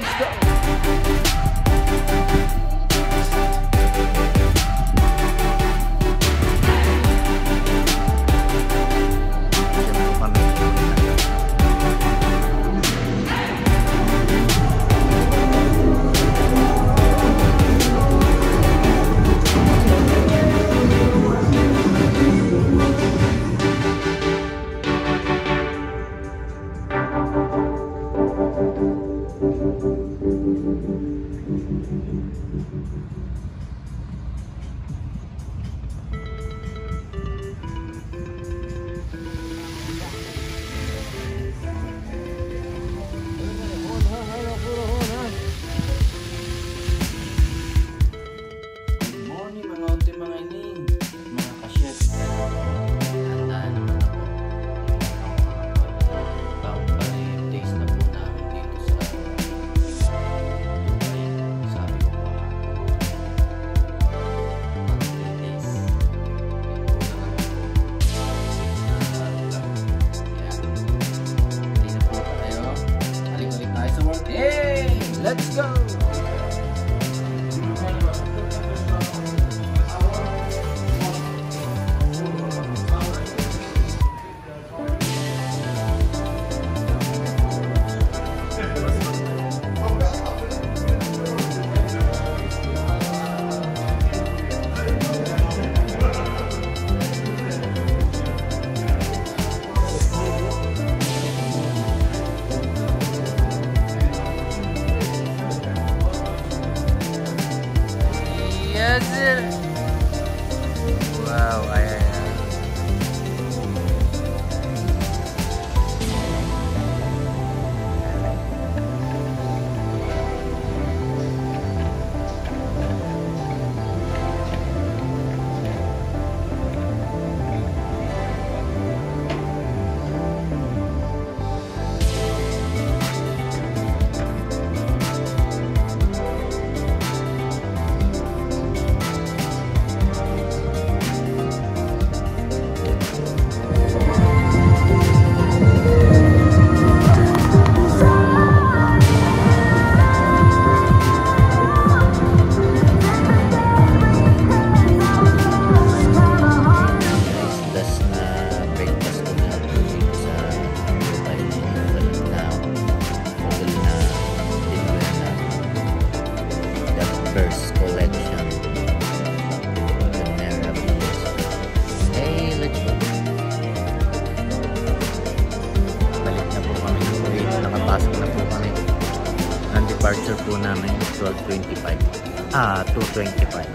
Let's go. 12.25. Ah, 2.25.